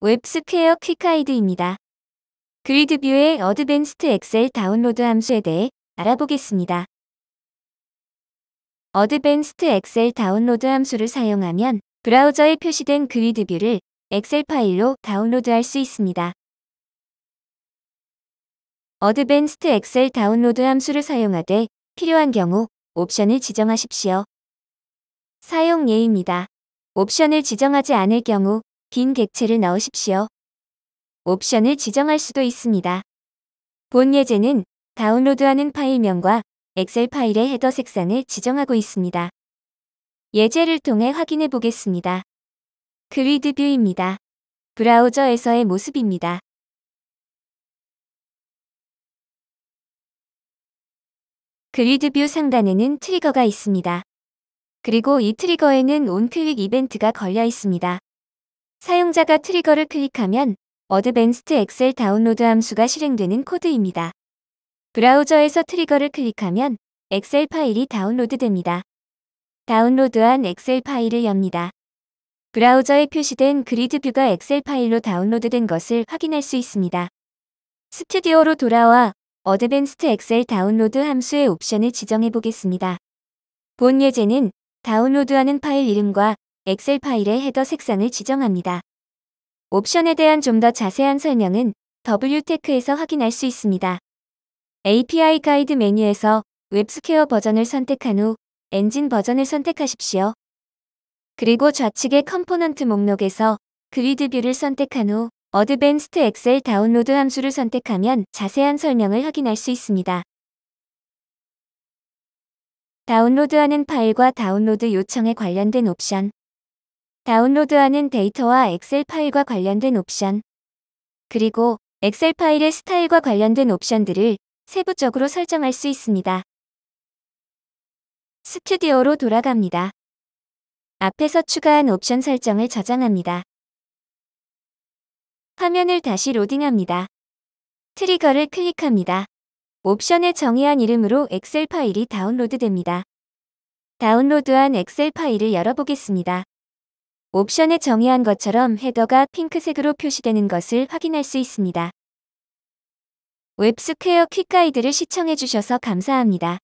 웹스퀘어 quick guide입니다. GridView의 advanced Excel download 함수에 대해 알아보겠습니다. advanced Excel download 함수를 사용하면 브라우저에 표시된 GridView를 엑셀 파일로 다운로드할 수 있습니다. advanced Excel download 함수를 사용하되 필요한 경우 옵션을 지정하십시오. 사용 예입니다. 옵션을 지정하지 않을 경우 빈 객체를 넣으십시오. 옵션을 지정할 수도 있습니다. 본 예제는 다운로드하는 파일명과 엑셀 파일의 header 색상을 지정하고 있습니다. 예제를 통해 확인해 보겠습니다. GridView입니다. 브라우저에서의 모습입니다. GridView 상단에는 trigger가 있습니다. 그리고 이 trigger에는 onclick 이벤트가 걸려 있습니다. 사용자가 trigger를 클릭하면 advanced Excel download 함수가 실행되는 코드입니다. 브라우저에서 trigger를 클릭하면 엑셀 파일이 다운로드됩니다. 다운로드한 엑셀 파일을 엽니다. 브라우저에 표시된 GridView가 엑셀 파일로 다운로드된 것을 확인할 수 있습니다. 스튜디오로 돌아와 advanced Excel download 함수의 옵션을 지정해 보겠습니다. 본 예제는 다운로드하는 파일 이름과 엑셀 파일의 header 색상을 지정합니다. 옵션에 대한 좀 더 자세한 설명은 W-Tech에서 확인할 수 있습니다. API 가이드 메뉴에서 웹스퀘어 버전을 선택한 후 엔진 버전을 선택하십시오. 그리고 좌측의 component 목록에서 GridView를 선택한 후 advanced Excel download 함수를 선택하면 자세한 설명을 확인할 수 있습니다. 다운로드하는 파일과 다운로드 요청에 관련된 옵션 다운로드하는 데이터와 엑셀 파일과 관련된 옵션, 그리고 엑셀 파일의 스타일과 관련된 옵션들을 세부적으로 설정할 수 있습니다. 스튜디오로 돌아갑니다. 앞에서 추가한 옵션 설정을 저장합니다. 화면을 다시 로딩합니다. 트리거를 클릭합니다. 옵션에 정의한 이름으로 엑셀 파일이 다운로드됩니다. 다운로드한 엑셀 파일을 열어보겠습니다. 옵션에 정의한 것처럼 헤더가 핑크색으로 표시되는 것을 확인할 수 있습니다. 웹스퀘어 quick guide를 시청해주셔서 감사합니다.